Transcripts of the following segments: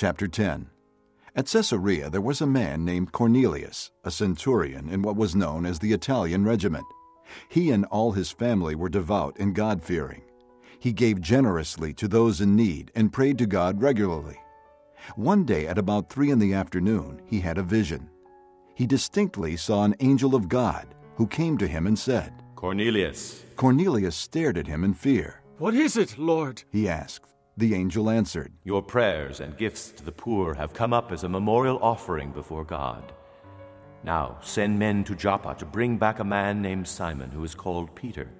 Chapter 10 At Caesarea there was a man named Cornelius, a centurion in what was known as the Italian regiment. He and all his family were devout and God fearing. He gave generously to those in need and prayed to God regularly. One day at about three in the afternoon, he had a vision. He distinctly saw an angel of God who came to him and said, Cornelius. Cornelius stared at him in fear. What is it, Lord? He asked. The angel answered, Your prayers and gifts to the poor have come up as a memorial offering before God. Now send men to Joppa to bring back a man named Simon who is called Peter.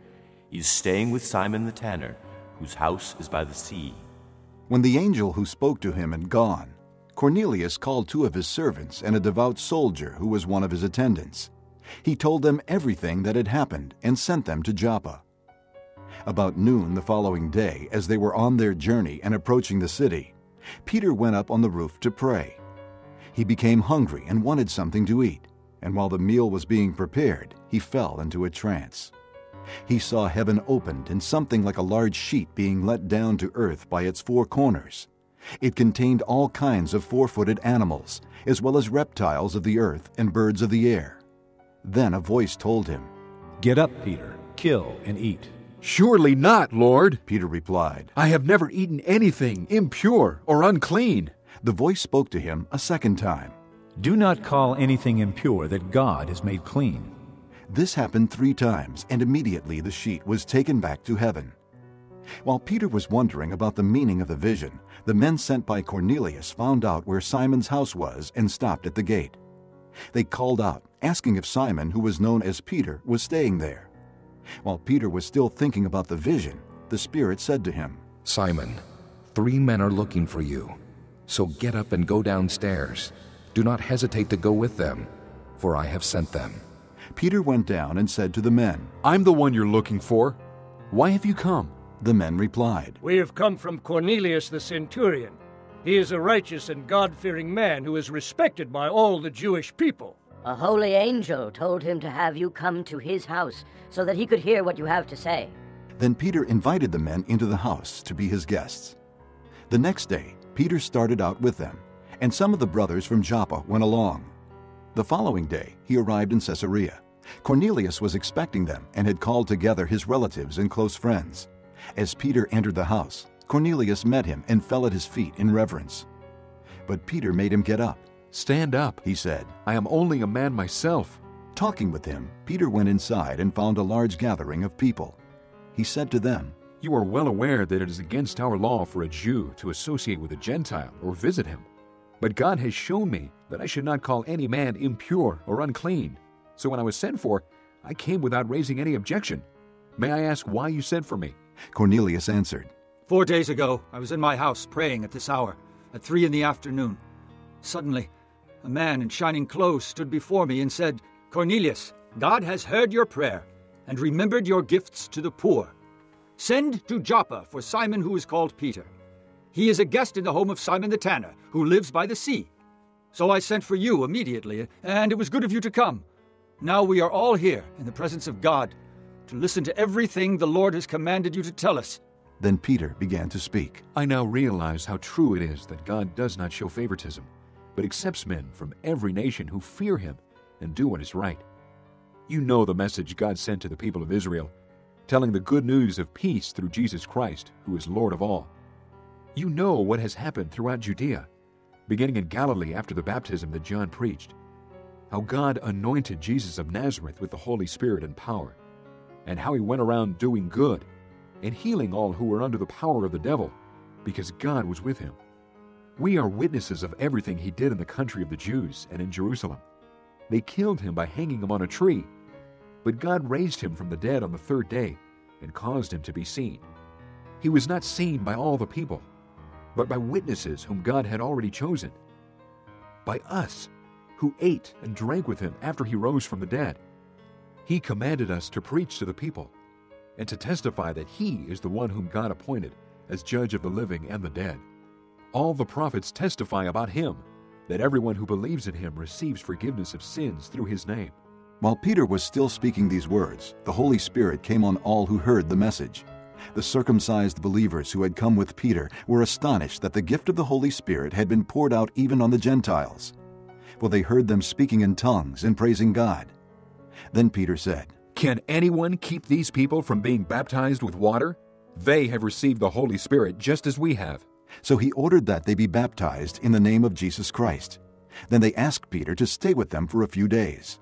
He is staying with Simon the tanner, whose house is by the sea. When the angel who spoke to him had gone, Cornelius called two of his servants and a devout soldier who was one of his attendants. He told them everything that had happened and sent them to Joppa. About noon the following day, as they were on their journey and approaching the city, Peter went up on the roof to pray. He became hungry and wanted something to eat, and while the meal was being prepared, he fell into a trance. He saw heaven opened and something like a large sheet being let down to earth by its four corners. It contained all kinds of four footed animals, as well as reptiles of the earth and birds of the air. Then a voice told him, Get up, Peter, kill and eat. Surely not, Lord. Peter replied. I have never eaten anything impure or unclean. The voice spoke to him a second time. Do not call anything impure that God has made clean. This happened three times, and immediately the sheet was taken back to heaven. While Peter was wondering about the meaning of the vision, the men sent by Cornelius found out where Simon's house was and stopped at the gate. They called out, asking if Simon, who was known as Peter, was staying there. While Peter was still thinking about the vision, the Spirit said to him, Simon, three men are looking for you. So get up and go downstairs. Do not hesitate to go with them, for I have sent them. Peter went down and said to the men, I'm the one you're looking for. Why have you come? The men replied, We have come from Cornelius the centurion. He is a righteous and God fearing man who is respected by all the Jewish people. A holy angel told him to have you come to his house so that he could hear what you have to say. Then Peter invited the men into the house to be his guests. The next day, Peter started out with them, and some of the brothers from Joppa went along. The following day, he arrived in Caesarea. Cornelius was expecting them and had called together his relatives and close friends. As Peter entered the house, Cornelius met him and fell at his feet in reverence. But Peter made him get up. Stand up, he said. I am only a man myself. Talking with him, Peter went inside and found a large gathering of people. He said to them, You are well aware that it is against our law for a Jew to associate with a Gentile or visit him. But God has shown me that I should not call any man impure or unclean. So when I was sent for, I came without raising any objection. May I ask why you sent for me? Cornelius answered, Four days ago, I was in my house praying at this hour, at three in the afternoon. Suddenly, a man in shining clothes stood before me and said, Cornelius, God has heard your prayer and remembered your gifts to the poor. Send to Joppa for Simon who is called Peter. He is a guest in the home of Simon the tanner, who lives by the sea. So I sent for you immediately, and it was good of you to come. Now we are all here in the presence of God to listen to everything the Lord has commanded you to tell us. Then Peter began to speak. I now realize how true it is that God does not show favoritism, but accepts men from every nation who fear him and do what is right. You know the message God sent to the people of Israel, telling the good news of peace through Jesus Christ, who is Lord of all. You know what has happened throughout Judea, beginning in Galilee after the baptism that John preached, how God anointed Jesus of Nazareth with the Holy Spirit and power, and how he went around doing good and healing all who were under the power of the devil, because God was with him. We are witnesses of everything he did in the country of the Jews and in Jerusalem. They killed him by hanging him on a tree, but God raised him from the dead on the third day and caused him to be seen. He was not seen by all the people, but by witnesses whom God had already chosen. By us, who ate and drank with him after he rose from the dead. He commanded us to preach to the people and to testify that he is the one whom God appointed as judge of the living and the dead. All the prophets testify about him, that everyone who believes in him receives forgiveness of sins through his name. While Peter was still speaking these words, the Holy Spirit came on all who heard the message. The circumcised believers who had come with Peter were astonished that the gift of the Holy Spirit had been poured out even on the Gentiles. For they heard them speaking in tongues and praising God. Then Peter said, Can anyone keep these people from being baptized with water? They have received the Holy Spirit just as we have. So he ordered that they be baptized in the name of Jesus Christ. Then they asked Peter to stay with them for a few days.